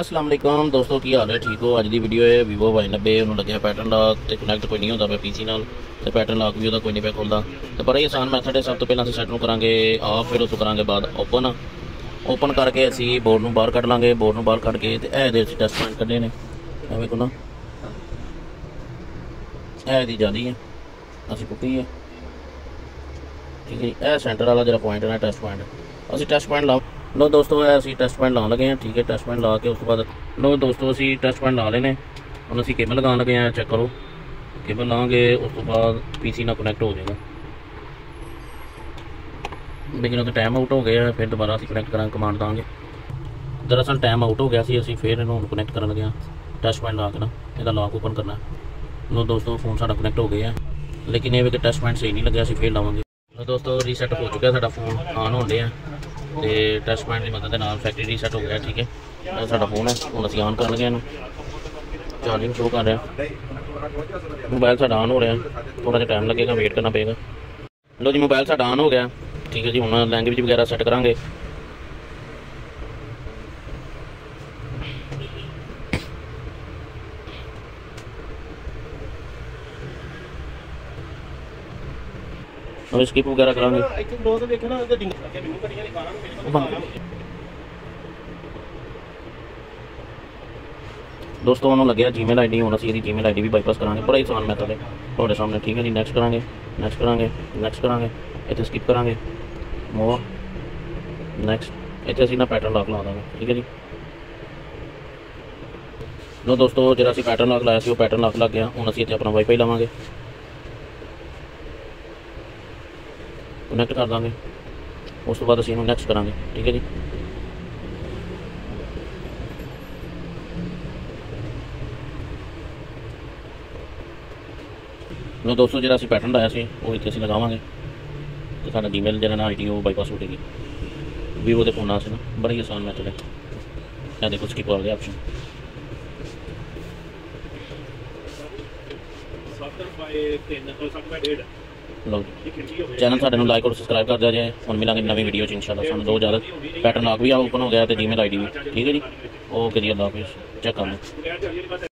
ਅਸਲਾਮ ਅਲੈਕੁਮ ਦੋਸਤੋ, ਕੀ ਹਾਲ ਹੈ? ਠੀਕ ਹੋ? ਅੱਜ ਦੀ ਵੀਡੀਓ ਹੈ Vivo Y90 ਉਹਨੂੰ ਲੱਗਿਆ ਪੈਟਰਨ ਲੌਕ ਤੇ ਕਨੈਕਟ ਕੋਈ ਨਹੀਂ ਹੁੰਦਾ ਪਿਆ PC ਨਾਲ ਤੇ ਪੈਟਰਨ ਲੌਕ ਵੀ ਉਹਦਾ ਕੋਈ ਨਹੀਂ ਪਿਆ ਖੁੱਲਦਾ। ਤੇ ਪਰ ਇਹ ਆਸਾਨ ਮੈਥਡ ਹੈ, ਸਭ ਤੋਂ ਪਹਿਲਾਂ ਅਸੀਂ ਸੈਟ ਨੂੰ ਕਰਾਂਗੇ ਆਫ ਫਿਰ ਉਸ ਤੋਂ ਕਰਾਂਗੇ ਬਾਅਦ ਓਪਨ ਓਪਨ ਕਰਕੇ ਅਸੀਂ ਬੋਰਡ ਨੂੰ ਬਾਹਰ ਕੱਢ ਲਾਂਗੇ ਬੋਰਡ ਨੂੰ ਬਾਹਰ ਕੱਢ ਕੇ ਤੇ ਇਹ ਦੇ ਅਸੀਂ ਟੈਸਟ ਪੁਆਇੰਟ ਕੱਢੇ ਨੇ। ਐਵੇਂ ਕੋ ਇਹ ਦੀ ਜਾਂਦੀ ਹੈ। ਅਸੀਂ ਪੁੱਟੀ ਹੈ। ਠੀਕ ਹੈ ਇਹ ਸੈਂਟਰ ਵਾਲਾ ਜਿਹੜਾ ਪੁਆਇੰਟ ਹੈ ਨਾ ਟੈਸਟ ਪੁਆਇੰਟ ਅਸੀਂ ਟੈਸਟ ਪੁਆਇੰਟ ਲਾ ਲੋ ਦੋਸਤੋ ਅਸੀਂ ਟੈਸਟ ਪੁਆਇੰਟ ਲਾਉਣ ਲੱਗੇ ਹਾਂ, ਠੀਕ ਹੈ ਟੈਸਟ ਪੁਆਇੰਟ ਲਾ ਕੇ ਉਸ ਤੋਂ ਬਾਅਦ ਲੋ ਦੋਸਤੋ, ਅਸੀਂ ਟੈਸਟ ਪੁਆਇੰਟ ਲਾ ਲੈਨੇ ਹੁਣ ਅਸੀਂ ਕੇਬਲ ਲਗਾਉਣ ਲੱਗੇ ਹਾਂ ਚੈੱਕ ਕਰੋ। ਕੇਬਲ ਲਾਵਾਂਗੇ, ਉਸ ਤੋਂ ਬਾਅਦ ਪੀਸੀ ਨਾਲ ਕਨੈਕਟ ਹੋ ਜਾਏਗਾ। ਲੇਕਿਨ ਉਹ ਟਾਈਮ ਆਊਟ ਹੋ ਗਿਆ ਫਿਰ ਦੁਬਾਰਾ ਅਸੀਂ ਕਨੈਕਟ ਕਰਾਂਗੇ ਕਮਾਂਡ ਦਾਂਗੇ ਦਰਅਸਲ ਟਾਈਮ ਆਊਟ ਹੋ ਗਿਆ ਸੀ, ਅਸੀਂ ਫਿਰ ਇਹਨੂੰ ਕਨੈਕਟ ਕਰਨ ਲੱਗੇ ਹਾਂ। ਟੈਸਟ ਪੁਆਇੰਟ ਲਾ ਕੇ ਨਾ ਇਹਦਾ ਲੌਕ ਓਪਨ ਕਰਨਾ। ਲੋ ਦੋਸਤੋ ਫੋਨ ਸਾਡਾ ਕਨੈਕਟ ਹੋ ਗਿਆ ਲੇਕਿਨ ਇਹ ਵੀ ਕਿ ਟੈਸਟ ਪੁਆਇੰਟ ਸਹੀ ਨਹੀਂ ਲੱਗਿਆ, ਅਸੀਂ ਫੇਰ ਲਾਵਾਂਗੇ। ਲੋ ਦੋਸਤੋ ਰੀਸੈਟ ਹੋ ਚੁੱਕਿਆ ਸਾਡਾ ਫੋਨ ਆਨ ਹੋਣ ਡਿਆ। ਤੇ ਟੈਸਟ ਪੁਆਇੰਟ ਦੀ ਮਦਦ ਦੇ ਨਾਲ ਫੈਕਟਰੀ ਰੀਸੈਟ ਹੋ ਗਿਆ, ਠੀਕ ਹੈ। ਇਹ ਸਾਡਾ ਫੋਨ ਹੈ, ਹੁਣ ਅਸੀਂ ਆਨ ਕਰਨ ਲੱਗੇ ਇਹਨੂੰ। ਚਾਰਜਿੰਗ ਸ਼ੋ ਕਰ ਰਿਹਾ। ਮੋਬਾਈਲ ਸਾਡਾ ਆਨ ਹੋ ਰਿਹਾ। ਥੋੜਾ ਜਿਹਾ ਟਾਈਮ ਲੱਗੇਗਾ ਵੇਟ ਕਰਨਾ ਪਏਗਾ। ਲੋ ਜੀ ਮੋਬਾਈਲ ਸਾਡਾ ਆਨ ਹੋ ਗਿਆ। ਠੀਕ ਹੈ ਜੀ, ਹੁਣ ਲੈਂਗੁਏਜ ਵਗੈਰਾ ਸੈੱਟ ਕਰਾਂਗੇ। ਹੁਣ ਸਕਿਪ ਵਗੈਰਾ ਕਰਾਂਗੇ। ਇੱਥੇ ਦੋ ਤੇ ਦੇਖਣਾ ਉਹਦੇ ਡਿੰਗ ਅੱਗੇ ਡਿੰਗ ਕੜੀਆਂ ਦੀ ਕਾਰਾਂ ਨੂੰ ਉਹ ਬੰਦ। ਦੋਸਤੋ ਉਹਨੂੰ ਲੱਗਿਆ ਜੀਮੇਲ ਆਈਡੀ ਹੁਣ ਅਸੀਂ ਇਹਦੀ ਜੀਮੇਲ ਆਈਡੀ ਵੀ ਬਾਈਪਾਸ ਕਰਾਂਗੇ। ਬੜਾ ਹੀ ਆਸਾਨ ਮੈਥਡ ਹੈ। ਤੁਹਾਡੇ ਸਾਹਮਣੇ ਠੀਕ ਹੈ ਜੀ। ਨੈਕਸਟ ਕਰਾਂਗੇ ਨੈਕਸਟ ਕਰਾਂਗੇ ਨੈਕਸਟ ਕਰਾਂਗੇ। ਇੱਥੇ ਸਕਿਪ ਕਰਾਂਗੇ। ਮੋਰ ਨੈਕਸਟ ਇੱਥੇ ਅਸੀਂ ਨਾ ਪੈਟਰਨ ਲੌਕ ਲਾ ਦਾਂਗੇ। ਠੀਕ ਹੈ ਜੀ। ਲੋ ਦੋਸਤੋ ਜਿਹੜਾ ਅਸੀਂ ਪੈਟਰਨ ਲੌਕ ਲਾਇਆ ਸੀ ਉਹ ਪੈਟਰਨ ਲੌਕ ਲੱਗ ਗਿਆ। ਹੁਣ ਅਸੀਂ ਇੱਥੇ ਆਪਣਾ ਵਾਈਫਾਈ ਲਾਵਾਂਗੇ। ਕਨੈਕਟ ਕਰ ਦਾਂਗੇ। ਉਸ ਤੋਂ ਬਾਅਦ ਅਸੀਂ ਇਹਨੂੰ ਨੈਕਸਟ ਕਰਾਂਗੇ। ਠੀਕ ਹੈ ਜੀ? ਲੋ ਦੋਸਤੋ, ਜਿਹੜਾ ਅਸੀਂ ਪੈਟਰਨ ਲਾਇਆ ਸੀ, ਉਹ ਇੱਥੇ ਅਸੀਂ ਲਗਾਵਾਂਗੇ। ਤੇ ਸਾਡਾ ਜੀਮੇਲ ਜਿਹੜਾ ਨਾ ਆਈਡੀ, ਉਹ ਬਾਈਪਾਸ ਹੋ ਜਾਏਗੀ। ਵੀਵੋ ਦੇ ਫੋਨਾਂ ਸੀ ਨਾ, ਬੜਾ ਹੀ ਆਸਾਨ ਮੈਥਡ ਹੈ। ਇਹ ਦੇਖੋ ਸਕਿਪ ਆ ਆਪਸ਼ਨ 70 ਬਾਈ 3 ਤੋਂ 60 ਬਾਈ 1.5 ਲੋ ਚੈਨਲ ਸਾਡੇ ਨੂੰ ਲਾਈਕ ਔਰ ਸਬਸਕ੍ਰਾਈਬ ਕਰ ਦਿਆ ਜੇ। ਹੁਣ ਮਿਲਾਂਗੇ ਨਵੀਂ ਵੀਡੀਓ ਚ ਇਨਸ਼ਾਅੱਲਾ। ਸਾਨੂੰ ਦੋ ਜ਼ਿਆਦਾ ਪੈਟਰਨ ਲੌਕ ਵੀ ਆ ਓਪਨ ਹੋ ਗਿਆ ਤੇ ਜੀਮੇਲ ਆਈਡੀ ਵੀ। ਠੀਕ ਹੈ ਜੀ? ਓਕੇ ਜੀ, ਅੱਲਾ ਹਾਫਿਜ਼। ਚੈੱਕ ਕਰ ਲਓ।